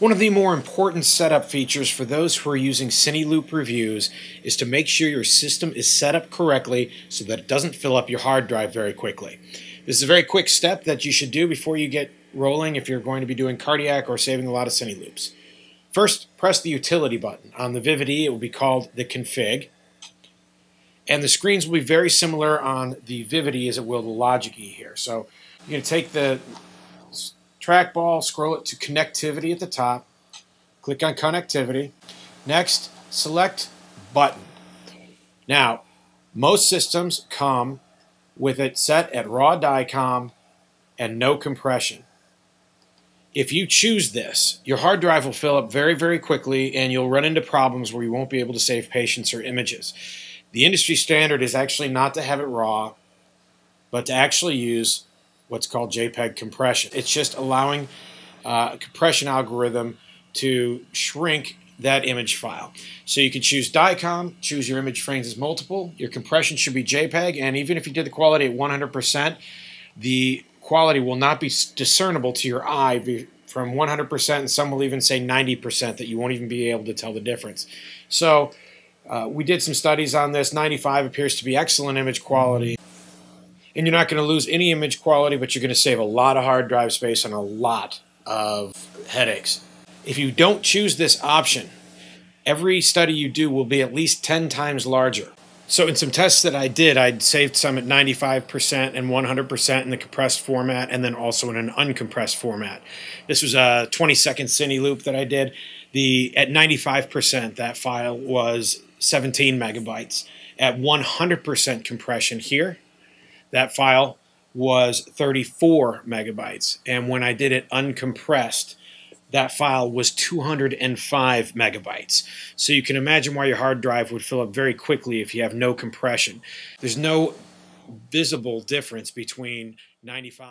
One of the more important setup features for those who are using CineLoop reviews is to make sure your system is set up correctly so that it doesn't fill up your hard drive very quickly. This is a very quick step that you should do before you get rolling if you're going to be doing cardiac or saving a lot of CineLoops. First, press the utility button. On the Vivity, it will be called the config. And the screens will be very similar on the Vivity as it will the Logiq E here. So you're going to take the trackball, scroll it to connectivity at the top, click on connectivity. Next, select button. Now, most systems come with it set at raw DICOM and no compression. If you choose this, your hard drive will fill up very, very quickly and you'll run into problems where you won't be able to save patients or images. The industry standard is actually not to have it raw, but to actually use what's called JPEG compression. It's just allowing uh, a compression algorithm to shrink that image file. So you can choose DICOM, choose your image frames as multiple. Your compression should be JPEG, and even if you did the quality at 100%, the quality will not be discernible to your eye from 100%, and some will even say 90% that you won't even be able to tell the difference. So uh, we did some studies on this. 95 appears to be excellent image quality and you're not going to lose any image quality, but you're going to save a lot of hard drive space and a lot of headaches. If you don't choose this option, every study you do will be at least 10 times larger. So in some tests that I did, I'd saved some at 95% and 100% in the compressed format and then also in an uncompressed format. This was a 20 second cine loop that I did. The At 95%, that file was 17 megabytes. At 100% compression here, that file was 34 megabytes. And when I did it uncompressed, that file was 205 megabytes. So you can imagine why your hard drive would fill up very quickly if you have no compression. There's no visible difference between 95